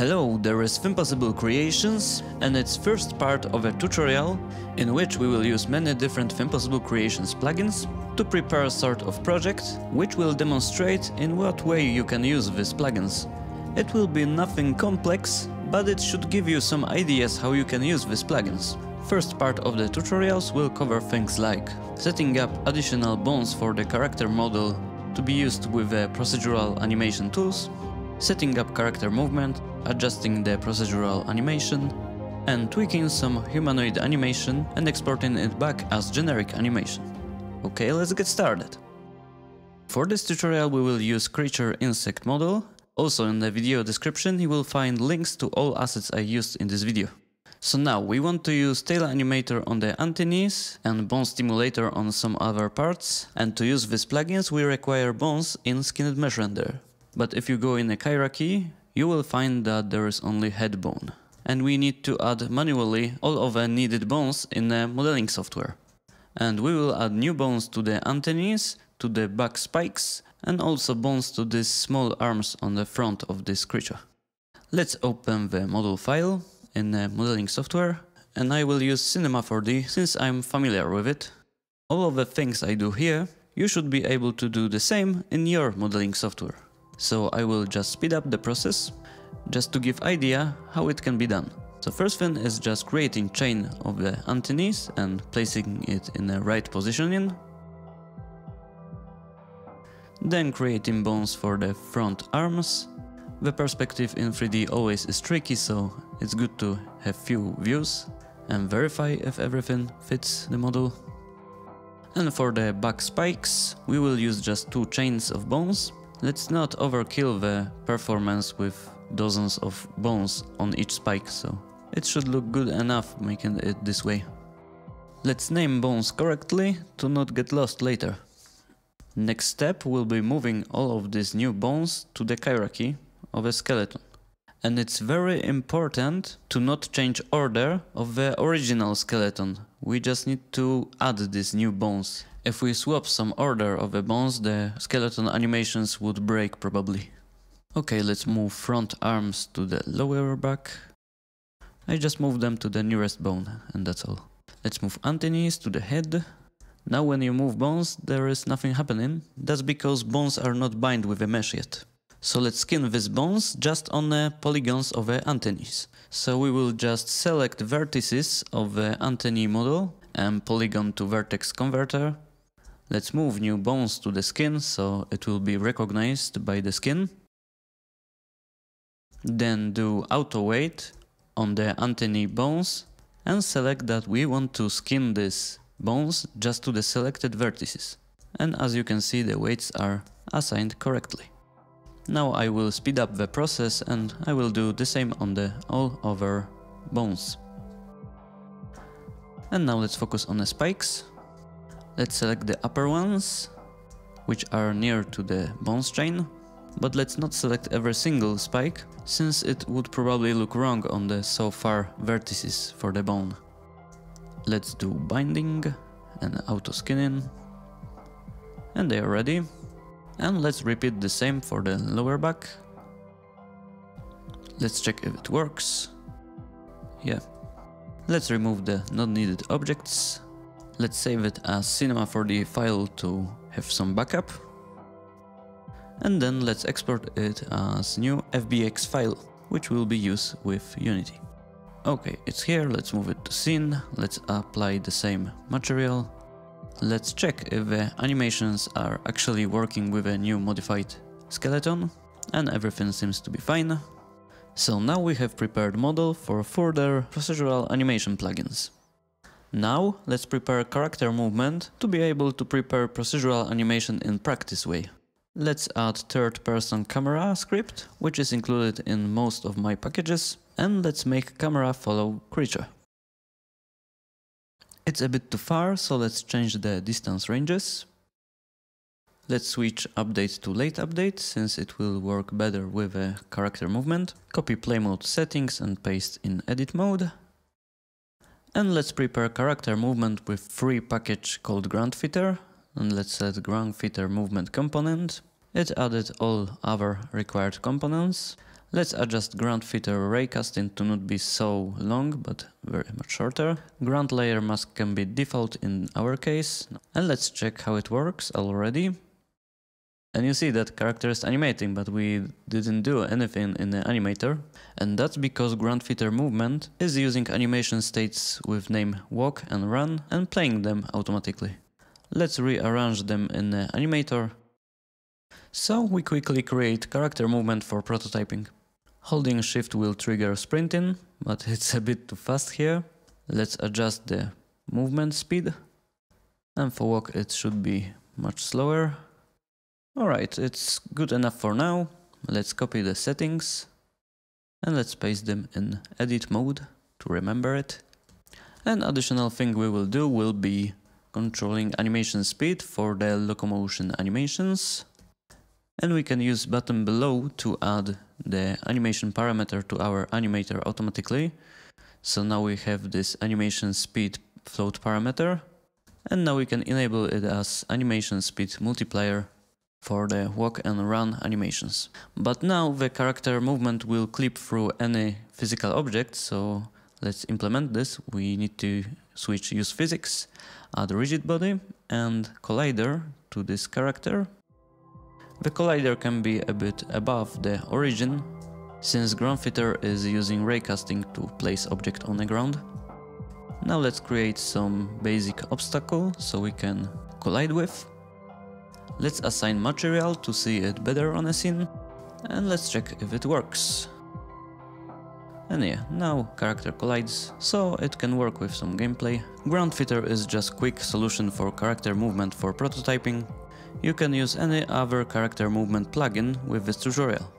Hello, there is Fimpossible Creations and it's first part of a tutorial in which we will use many different Fimpossible Creations plugins to prepare a sort of project which will demonstrate in what way you can use these plugins. It will be nothing complex, but it should give you some ideas how you can use these plugins. First part of the tutorials will cover things like setting up additional bones for the character model to be used with the procedural animation tools, setting up character movement, adjusting the procedural animation, and tweaking some humanoid animation and exporting it back as generic animation. Okay, let's get started. For this tutorial we will use creature insect model. Also in the video description you will find links to all assets I used in this video. So now we want to use tail animator on the antennae and bone stimulator on some other parts and to use these plugins we require bones in skinned mesh render. But if you go in a hierarchy you will find that there is only head bone and we need to add manually all of the needed bones in the modeling software. And we will add new bones to the antennae, to the back spikes and also bones to these small arms on the front of this creature. Let's open the model file in the modeling software and I will use Cinema 4D since I'm familiar with it. All of the things I do here, you should be able to do the same in your modeling software. So I will just speed up the process, just to give idea how it can be done. So first thing is just creating chain of the antennae and placing it in the right positioning. Then creating bones for the front arms. The perspective in 3D always is tricky so it's good to have few views and verify if everything fits the model. And for the back spikes, we will use just two chains of bones. Let's not overkill the performance with dozens of bones on each spike, so it should look good enough making it this way. Let's name bones correctly to not get lost later. Next step will be moving all of these new bones to the hierarchy of a skeleton. And it's very important to not change order of the original skeleton. We just need to add these new bones. If we swap some order of the bones, the skeleton animations would break probably. Okay, let's move front arms to the lower back. I just move them to the nearest bone and that's all. Let's move antennae to the head. Now when you move bones, there is nothing happening. That's because bones are not bind with a mesh yet. So let's skin these bones just on the polygons of the antennae. So we will just select vertices of the antennae model and polygon to vertex converter. Let's move new bones to the skin so it will be recognized by the skin. Then do auto weight on the antennae bones and select that we want to skin these bones just to the selected vertices. And as you can see the weights are assigned correctly. Now I will speed up the process and I will do the same on the all other bones. And now let's focus on the spikes. Let's select the upper ones, which are near to the bone chain. But let's not select every single spike, since it would probably look wrong on the so far vertices for the bone. Let's do binding and auto skinning. And they are ready. And let's repeat the same for the lower back. Let's check if it works. Yeah. Let's remove the not needed objects. Let's save it as Cinema 4D file to have some backup. And then let's export it as new FBX file, which will be used with Unity. Okay, it's here, let's move it to scene, let's apply the same material, Let's check if the animations are actually working with a new modified skeleton and everything seems to be fine. So now we have prepared model for further procedural animation plugins. Now let's prepare character movement to be able to prepare procedural animation in practice way. Let's add third person camera script, which is included in most of my packages, and let's make camera follow creature. It's a bit too far, so let's change the distance ranges. Let's switch update to late update, since it will work better with a character movement. Copy play mode settings and paste in edit mode. And let's prepare character movement with free package called ground fitter. And let's set ground fitter movement component. It added all other required components. Let's adjust ground fitter raycasting to not be so long, but very much shorter. Ground layer mask can be default in our case. And let's check how it works already. And you see that character is animating, but we didn't do anything in the animator. And that's because ground fitter movement is using animation states with name walk and run and playing them automatically. Let's rearrange them in the animator. So we quickly create character movement for prototyping. Holding shift will trigger sprinting, but it's a bit too fast here. Let's adjust the movement speed. And for walk it should be much slower. Alright, it's good enough for now. Let's copy the settings. And let's paste them in edit mode to remember it. An additional thing we will do will be controlling animation speed for the locomotion animations. And we can use button below to add the animation parameter to our animator automatically. So now we have this animation speed float parameter. And now we can enable it as animation speed multiplier for the walk and run animations. But now the character movement will clip through any physical object, so let's implement this. We need to switch use physics, add rigid body and collider to this character the collider can be a bit above the origin, since Groundfitter is using raycasting to place object on the ground. Now let's create some basic obstacle so we can collide with. Let's assign material to see it better on a scene, and let's check if it works. And yeah, now character collides, so it can work with some gameplay. Ground fitter is just quick solution for character movement for prototyping, you can use any other character movement plugin with this tutorial.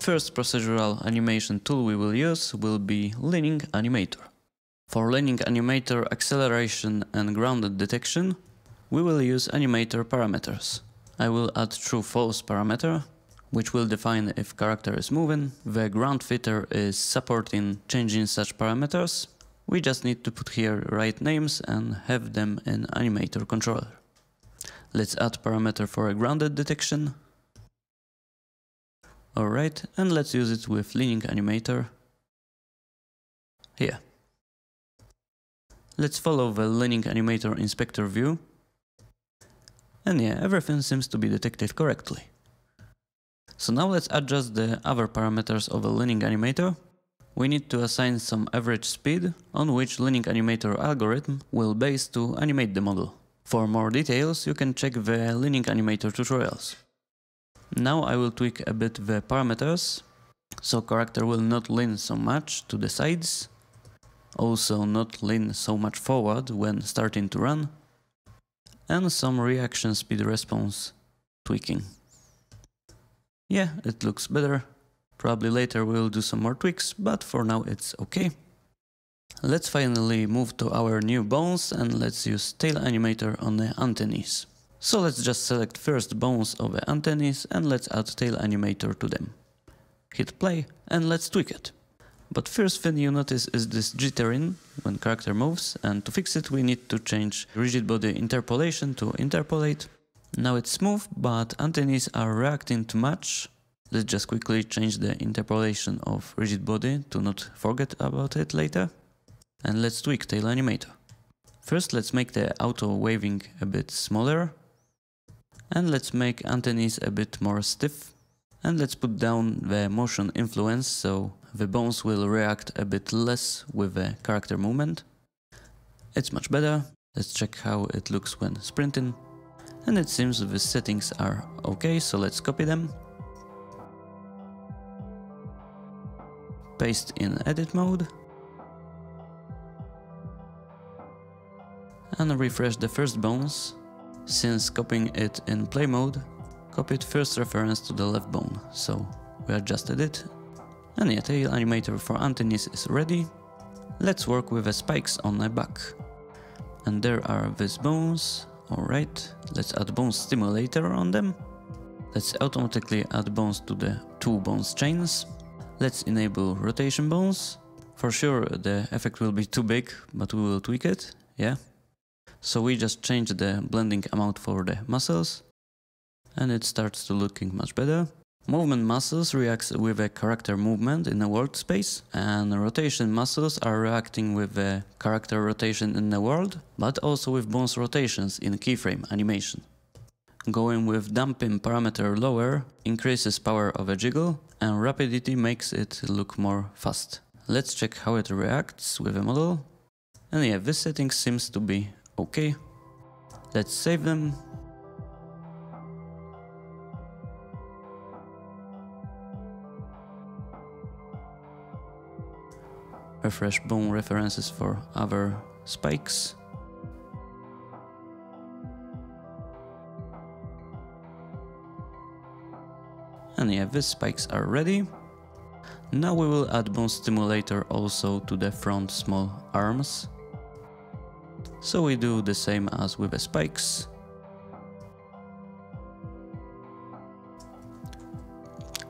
First procedural animation tool we will use will be Leaning Animator. For Leaning Animator acceleration and grounded detection, we will use animator parameters. I will add true-false parameter, which will define if character is moving. The ground fitter is supporting changing such parameters. We just need to put here right names and have them in animator controller. Let's add parameter for a grounded detection. Alright, and let's use it with leaning animator. Here. Let's follow the leaning animator inspector view. And yeah, everything seems to be detected correctly. So now let's adjust the other parameters of a leaning animator. We need to assign some average speed on which leaning animator algorithm will base to animate the model. For more details, you can check the leaning animator tutorials. Now I will tweak a bit the parameters, so character will not lean so much to the sides, also not lean so much forward when starting to run, and some reaction speed response tweaking. Yeah, it looks better. Probably later we'll do some more tweaks, but for now it's okay. Let's finally move to our new bones and let's use tail animator on the antennaes. So let's just select first bones of the antennaes and let's add tail animator to them. Hit play and let's tweak it. But first thing you notice is this jittering when character moves and to fix it we need to change rigid body interpolation to interpolate. Now it's smooth but antennaes are reacting too much. Let's just quickly change the interpolation of rigid body to not forget about it later and let's tweak tail animator. First let's make the auto waving a bit smaller and let's make antennaes a bit more stiff and let's put down the motion influence so the bones will react a bit less with the character movement. It's much better. Let's check how it looks when sprinting. And it seems the settings are okay, so let's copy them. Paste in edit mode. And refresh the first bones, since copying it in play mode copied first reference to the left bone, so we adjusted it. And yeah, tail animator for antennaes is ready. Let's work with the spikes on my back. And there are these bones, alright, let's add bone stimulator on them. Let's automatically add bones to the two bones chains. Let's enable rotation bones. For sure the effect will be too big, but we will tweak it, yeah, so we just change the blending amount for the muscles and it starts to looking much better. Movement muscles reacts with a character movement in a world space, and rotation muscles are reacting with a character rotation in the world, but also with bones rotations in keyframe animation. Going with damping parameter lower increases power of a jiggle, and rapidity makes it look more fast. Let's check how it reacts with a model. And yeah, this setting seems to be okay. Let's save them refresh bone references for other spikes. And yeah, these spikes are ready. Now we will add bone stimulator also to the front small arms. So we do the same as with the spikes.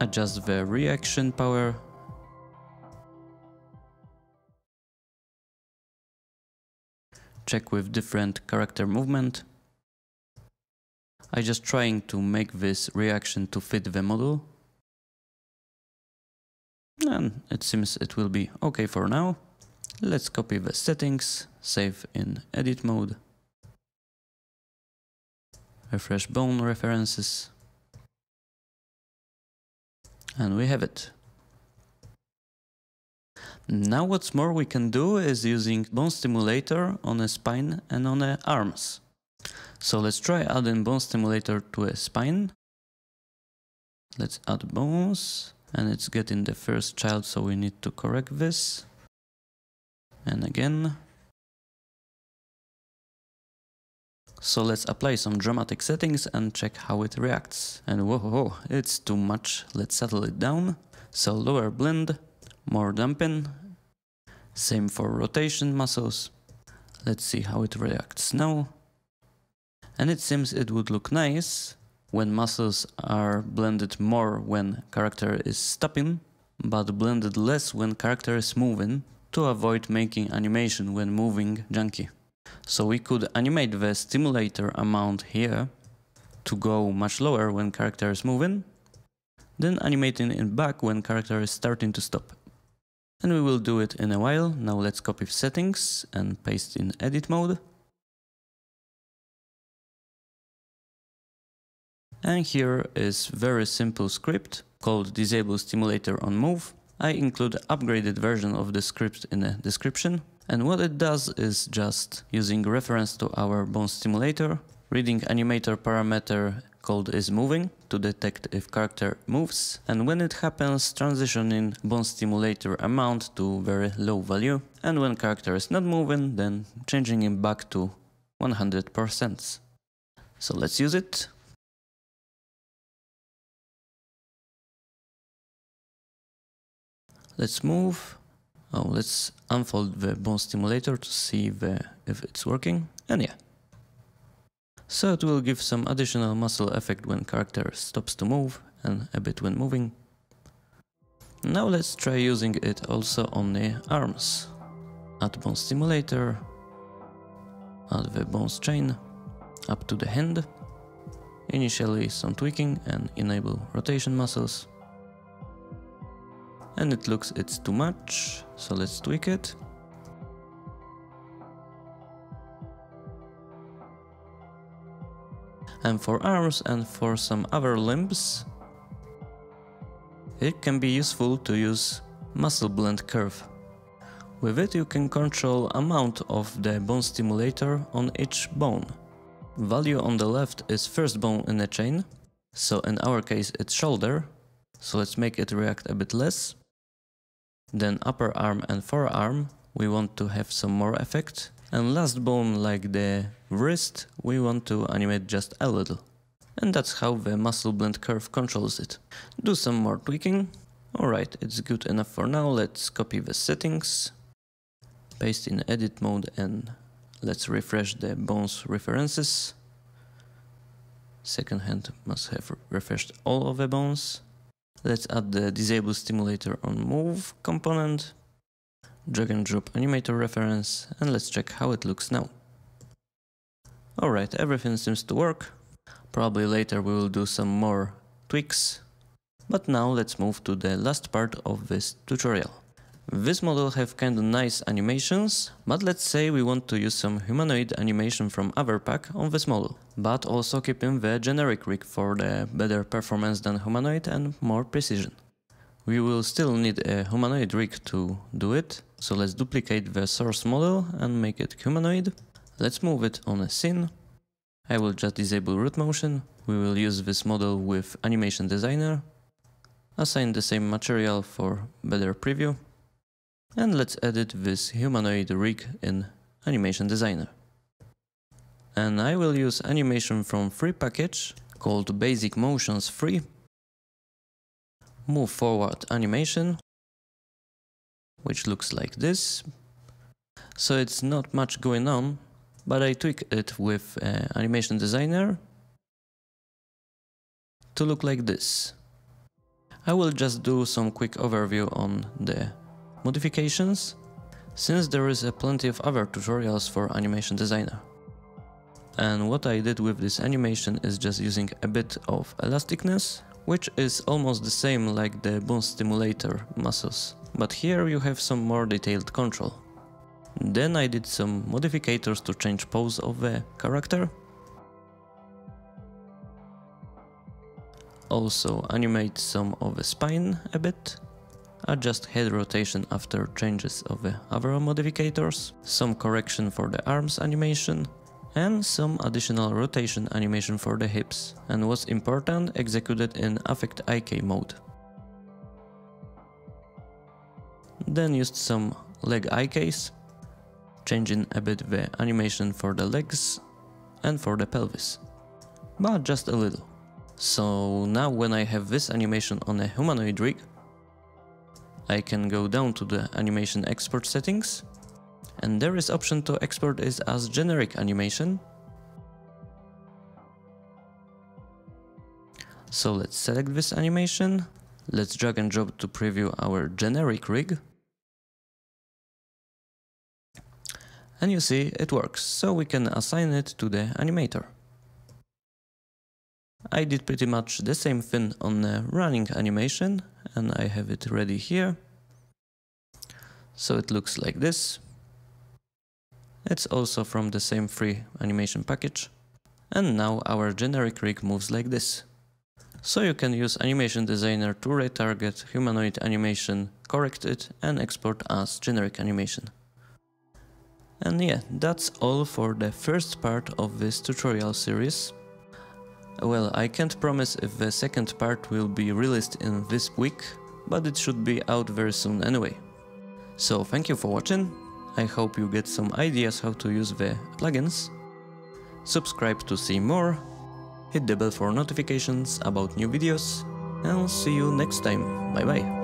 Adjust the reaction power check with different character movement. I just trying to make this reaction to fit the model. And it seems it will be okay for now. Let's copy the settings, save in edit mode. Refresh bone references. And we have it. Now what's more we can do is using bone stimulator on a spine and on the arms. So let's try adding bone stimulator to a spine. Let's add bones and it's getting the first child so we need to correct this. And again. So let's apply some dramatic settings and check how it reacts. And whoa, whoa, it's too much. Let's settle it down. So lower blend, more damping. Same for rotation muscles. Let's see how it reacts now. And it seems it would look nice when muscles are blended more when character is stopping, but blended less when character is moving to avoid making animation when moving junky. So we could animate the stimulator amount here to go much lower when character is moving, then animating it back when character is starting to stop and we will do it in a while. Now let's copy settings and paste in edit mode. And here is very simple script called disable stimulator on move. I include upgraded version of the script in the description. And what it does is just using reference to our bone stimulator, reading animator parameter called is moving to detect if character moves and when it happens transitioning bone stimulator amount to very low value and when character is not moving then changing it back to 100%. So let's use it. Let's move. Oh, let's unfold the bone stimulator to see the, if it's working. And yeah, so it will give some additional muscle effect when character stops to move and a bit when moving. Now let's try using it also on the arms. Add bone stimulator, add the bones chain up to the hand, initially some tweaking and enable rotation muscles. And it looks it's too much, so let's tweak it. and for arms and for some other limbs, it can be useful to use muscle blend curve. With it you can control amount of the bone stimulator on each bone. Value on the left is first bone in a chain, so in our case it's shoulder, so let's make it react a bit less. Then upper arm and forearm, we want to have some more effect, and last bone like the wrist, we want to animate just a little. And that's how the muscle blend curve controls it. Do some more tweaking. Alright, it's good enough for now. Let's copy the settings, paste in edit mode and let's refresh the bones references. Second hand must have refreshed all of the bones. Let's add the disable stimulator on move component drag and drop animator reference and let's check how it looks now. Alright, everything seems to work. Probably later we will do some more tweaks But now let's move to the last part of this tutorial. This model have kinda nice animations, but let's say we want to use some humanoid animation from other pack on this model, but also keeping the generic rig for the better performance than humanoid and more precision. We will still need a humanoid rig to do it, so let's duplicate the source model and make it humanoid. Let's move it on a scene. I will just disable root motion. We will use this model with Animation Designer. Assign the same material for better preview. And let's edit this humanoid rig in Animation Designer. And I will use animation from free package called Basic Motions Free. Move forward animation, which looks like this. So it's not much going on, but I tweak it with uh, Animation Designer to look like this. I will just do some quick overview on the modifications, since there is a plenty of other tutorials for Animation Designer. And what I did with this animation is just using a bit of elasticness, which is almost the same like the bone stimulator muscles, but here you have some more detailed control. Then I did some modifiers to change pose of the character. Also animate some of the spine a bit. Adjust head rotation after changes of the other modifiers. Some correction for the arms animation. And some additional rotation animation for the hips. And what's important, executed in Affect IK mode. Then used some leg IKs changing a bit the animation for the legs and for the pelvis, but just a little. So now when I have this animation on a humanoid rig, I can go down to the animation export settings and there is option to export it as generic animation. So let's select this animation, let's drag and drop to preview our generic rig and you see it works, so we can assign it to the animator. I did pretty much the same thing on the running animation and I have it ready here. So it looks like this. It's also from the same free animation package. And now our generic rig moves like this. So you can use Animation Designer to retarget humanoid animation, correct it and export as generic animation. And yeah, that's all for the first part of this tutorial series. Well, I can't promise if the second part will be released in this week, but it should be out very soon anyway. So thank you for watching, I hope you get some ideas how to use the plugins. Subscribe to see more, hit the bell for notifications about new videos, and see you next time, bye bye.